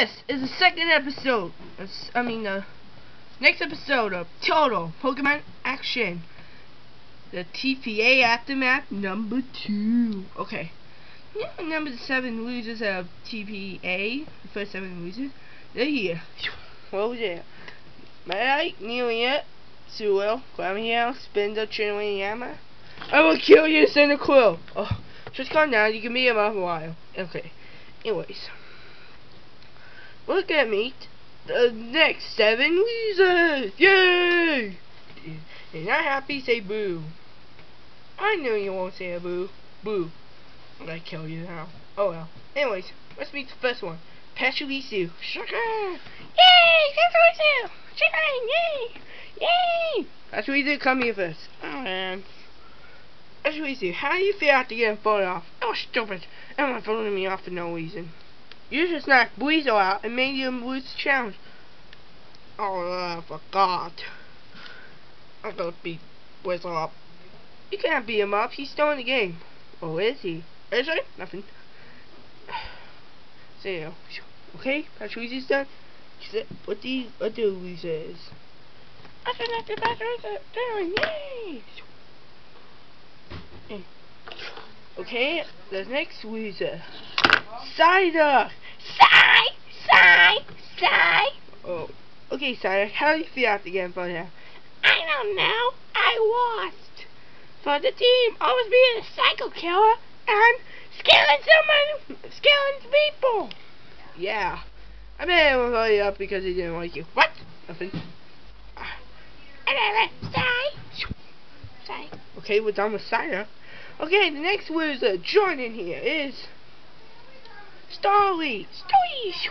This is the second episode. I mean, the next episode of Total Pokemon Action. The TPA Aftermath number two. Okay. Yeah, number seven losers of TPA. The first seven losers. They're here. Was it? May Nelia, Sewell, Gramiel, Spindle, Chinwayama. I will kill you, Cyndaquil. Oh, just calm down. You can be a while. Okay. Anyways. Look at me. The next seven losers. Yay! If not happy, say boo. I know you won't say a boo. Boo. I'm gonna kill you now. Oh well. Anyways, let's meet the first one. Pachirisu. Sugar! Yay! Pachirisu! Sugar! Yay! Yay! Pachirisu, come here first. Oh man. Pachirisu, how do you feel after getting phone off? Oh, stupid. Everyone phoning me off for no reason. You just knocked Weasel out and made him lose the challenge. Oh, I forgot. I'm gonna beat Weasel up. You can't beat him up. He's still in the game. Oh, is he? Is he? Nothing. So, okay, Patrice's done. What the other losers? I said that the Patrice! Okay, the next loser. Cider! Sigh! Sigh! Sigh! Oh, okay, Cider, how do you feel after getting phone now? I don't know. I lost. For the team, I was being a psycho killer and scaring someone, scaring people. Yeah. I made him call you up because he didn't like you. What? Nothing. Ah. Sigh! Sigh. Okay, we're done with Cider. Okay, the next loser joining here is Starly! Starly!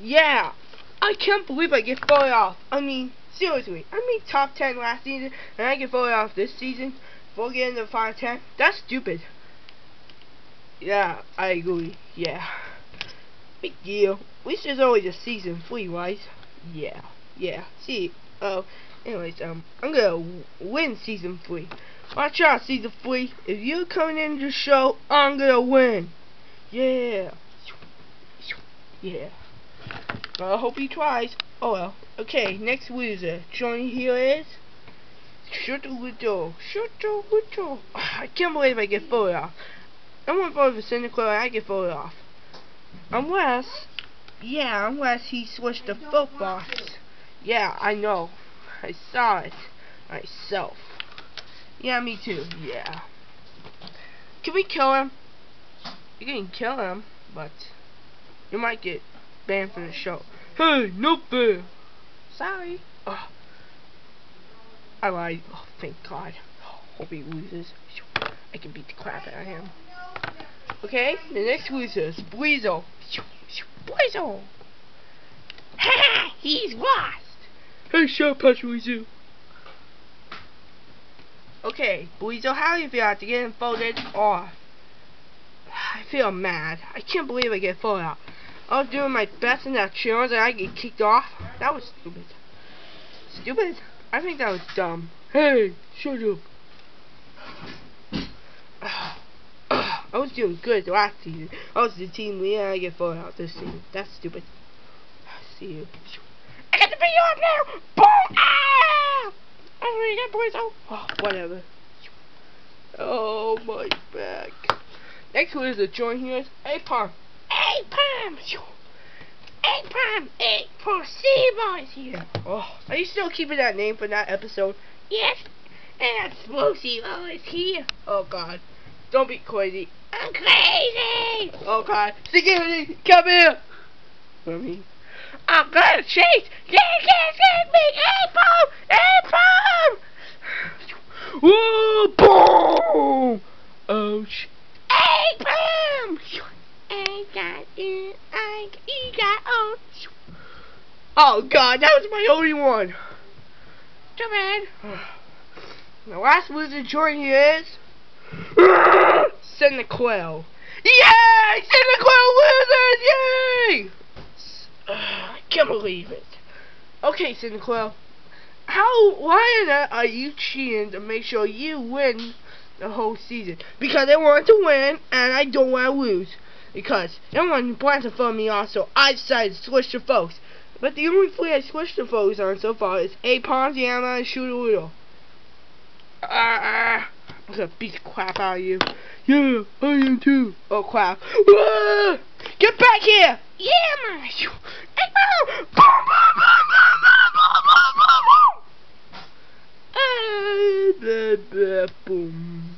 Yeah! I can't believe I get voted off. I mean, seriously, I made top 10 last season, and I get voted off this season for getting the final 10. That's stupid. Yeah, I agree. Yeah. Big deal. Least there's always a season 3, right? Yeah. Yeah. See, uh, anyways, um, I'm gonna win season 3. Watch out, season 3. If you're coming into the show, I'm gonna win. Yeah. Yeah. I hope he tries. Oh well. Okay, next loser. Johnny here is Shuttle Shuttle Little. I can't believe I get voted off. I want to vote for Cynical I get voted off. Unless yeah, unless he switched to football. Yeah, I know. I saw it myself. Yeah, me too. Yeah. Can we kill him? You can kill him, but you might get banned from the show. Hey, no ban. Sorry. Oh. I lied. Oh, thank God. Hope he loses. I can beat the crap out of him. Okay, the next loser is Weasel. Weasel. Ha! He's lost. Hey, shut up, Weasel. Okay, Buizel, how do you feel after getting folded off? I feel mad. I can't believe I get folded off. I was doing my best in that challenge and I get kicked off. That was stupid. Stupid? I think that was dumb. Hey, shut up. I was doing good last season. I was the team leader and I get folded out this season. That's stupid. See you. I got to be on now! Boom! Oh, got boys out. Oh, whatever. Oh, my back. Next one is a joint here is Aipom. Aipom! Aipom! Eight for C boys here. Oh, are you still keeping that name for that episode? Yes. And Explosivo is here. Oh, God. Don't be crazy. I'm crazy! Oh, God. Security, come here! For me. I'm gonna chase! You can't me! Aipom! Aipom! Woo! Boom! Oh, sh... Aipom! I got it. I got on. Oh, God, that was my only one. Too bad. The last loser join here is... Cyndaquil. Yay! Cyndaquil losers! Yay! I can't believe it. Okay, Cyndaquil. How, why are you cheating to make sure you win the whole season? Because I want to win, and I don't want to lose. because everyone planted for me also. I decided to switch to folks. But the only play I switched to folks on so far is A Ponziama and Shoot a Little. Ah, I'm gonna beat the crap out of you. Yeah, I am too. Oh crap. Ah, get back here! Yeah, man! Boom.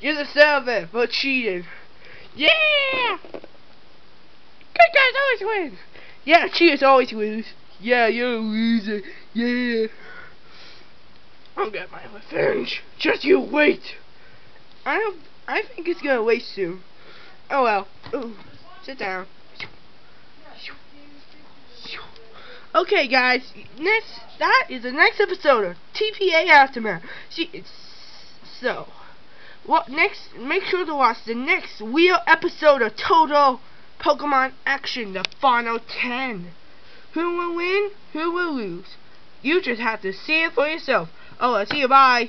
You're the servant for cheating. Yeah! Good guys always win. Yeah, cheaters always lose. Yeah, you're a loser. Yeah. I'll get my revenge. Just you wait. I don't. I think it's gonna wait soon. Oh well. Ooh, sit down. Okay, guys. Next, that is the next episode of TPA Aftermath. See, it's so. What next? Make sure to watch the next real episode of Total Pokemon Action, the final ten. Who will win? Who will lose? You just have to see it for yourself. Oh, I'll see you. Bye.